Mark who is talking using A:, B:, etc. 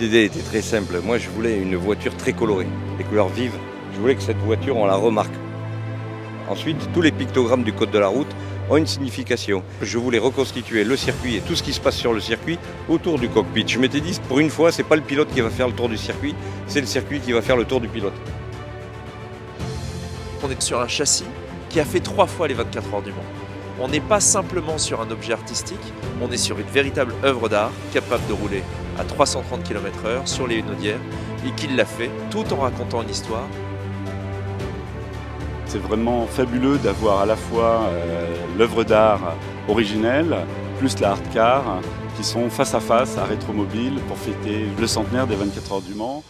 A: L'idée était très simple. Moi, je voulais une voiture très colorée, des couleurs vives. Je voulais que cette voiture, on la remarque. Ensuite, tous les pictogrammes du code de la route ont une signification. Je voulais reconstituer le circuit et tout ce qui se passe sur le circuit autour du cockpit. Je m'étais dit, pour une fois, c'est pas le pilote qui va faire le tour du circuit, c'est le circuit qui va faire le tour du pilote.
B: On est sur un châssis qui a fait trois fois les 24 heures du Mans. On n'est pas simplement sur un objet artistique, on est sur une véritable œuvre d'art capable de rouler à 330 km/h sur les Hunaudières et qui l'a fait tout en racontant une histoire.
C: C'est vraiment fabuleux d'avoir à la fois euh, l'œuvre d'art originelle plus la hard car qui sont face à face à Rétromobile pour fêter le centenaire des 24 heures du Mans.